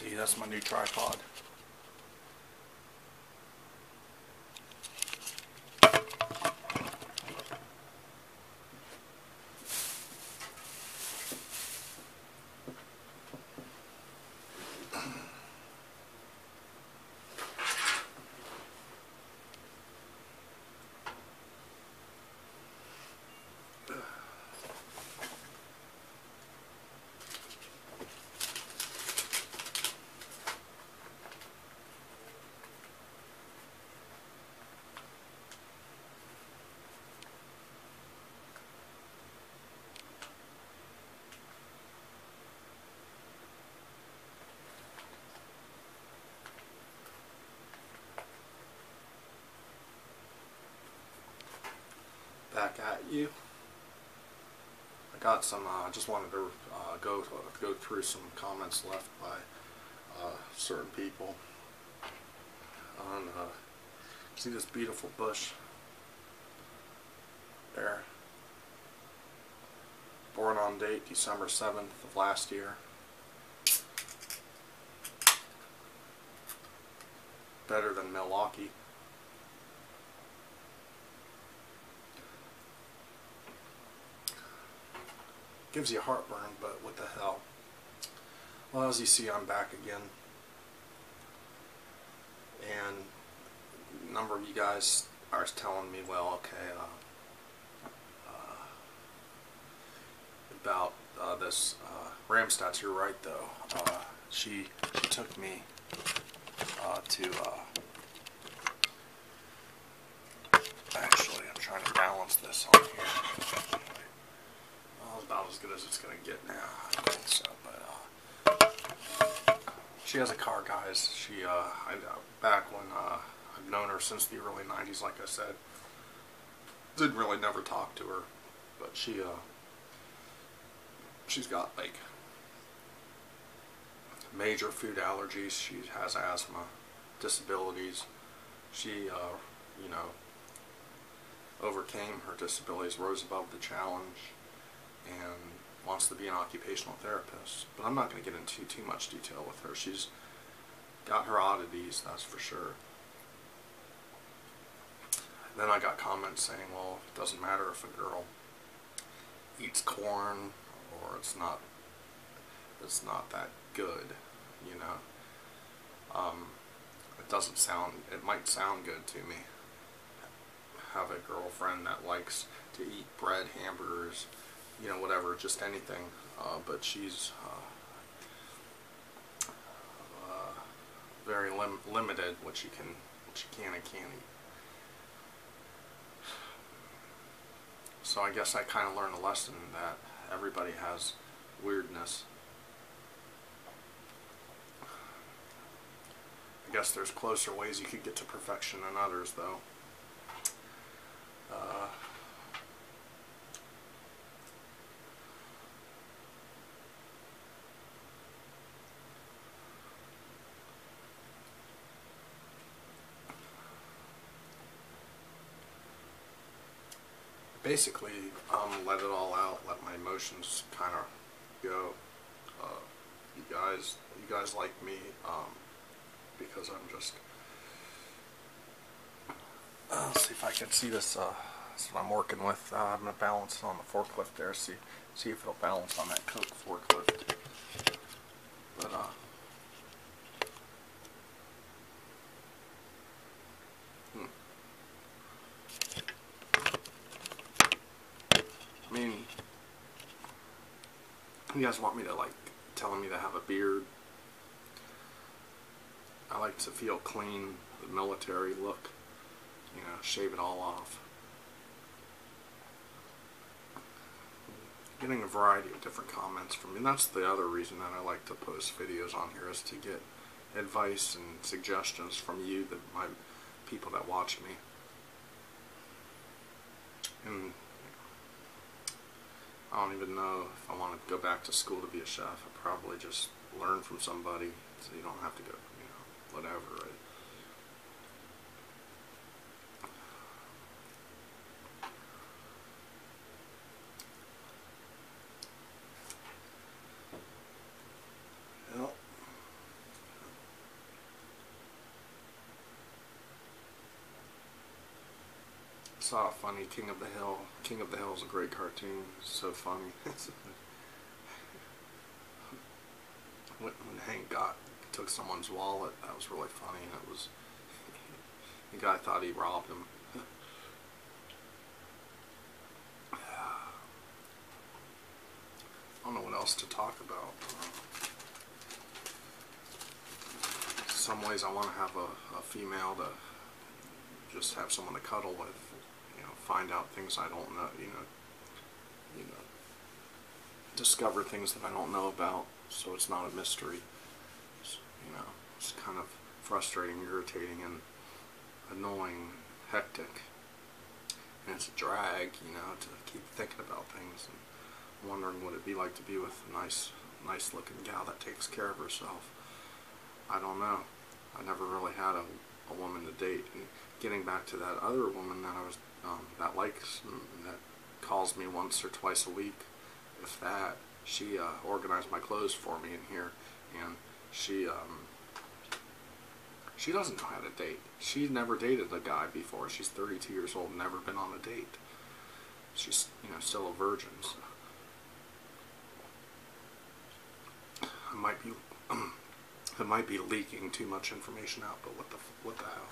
See, that's my new tripod. Back at you. I got some. I uh, just wanted to uh, go go through some comments left by uh, certain people on. Uh, see this beautiful bush there. Born on date December 7th of last year. Better than Milwaukee. Gives you heartburn, but what the hell. Well, as you see, I'm back again. And a number of you guys are telling me, well, okay, uh, uh, about uh, this uh, Ramstats, you're right, though. Uh, she, she took me uh, to, uh, actually, I'm trying to balance this on here about as good as it's going to get now. I think so, but uh, she has a car, guys. She, uh, I, uh, back when uh, I've known her since the early '90s, like I said, did really never talk to her, but she, uh, she's got like major food allergies. She has asthma, disabilities. She, uh, you know, overcame her disabilities, rose above the challenge and wants to be an occupational therapist. But I'm not going to get into too much detail with her. She's got her oddities, that's for sure. Then I got comments saying, well, it doesn't matter if a girl eats corn or it's not it's not that good, you know. Um, it doesn't sound, it might sound good to me. Have a girlfriend that likes to eat bread, hamburgers, you know, whatever, just anything. Uh, but she's uh, uh, very lim limited what she can, what she can and can't eat. So I guess I kind of learned a lesson that everybody has weirdness. I guess there's closer ways you could get to perfection than others, though. Basically um, let it all out, let my emotions kind of go. Uh, you guys, you guys like me um, because I'm just. Uh, let's see if I can see this. Uh, that's what I'm working with. Uh, I'm gonna balance it on the forklift there. See, see if it'll balance on that Coke forklift. But uh. You guys want me to like telling me to have a beard? I like to feel clean, the military look. You know, shave it all off. Getting a variety of different comments from me. And that's the other reason that I like to post videos on here is to get advice and suggestions from you, the my people that watch me. And I don't even know if I want to go back to school to be a chef. I probably just learn from somebody so you don't have to go, you know, whatever, right? Saw a funny King of the Hill. King of the Hill is a great cartoon. It's so funny. when, when Hank got took someone's wallet, that was really funny, and it was the guy thought he robbed him. I don't know what else to talk about. some ways I want to have a, a female to just have someone to cuddle with, find out things I don't know, you know, you know, discover things that I don't know about, so it's not a mystery. It's, you know, it's kind of frustrating, irritating, and annoying, hectic, and it's a drag, you know, to keep thinking about things and wondering what it'd be like to be with a nice, nice-looking gal that takes care of herself. I don't know. I never really had a, a woman to date. And getting back to that other woman that I was um, that likes that calls me once or twice a week, if that, she uh, organized my clothes for me in here, and she um, she doesn't know how to date. She's never dated a guy before. She's 32 years old, never been on a date. She's you know still a virgin. So. I might be. it might be leaking too much information out, but what the what the hell?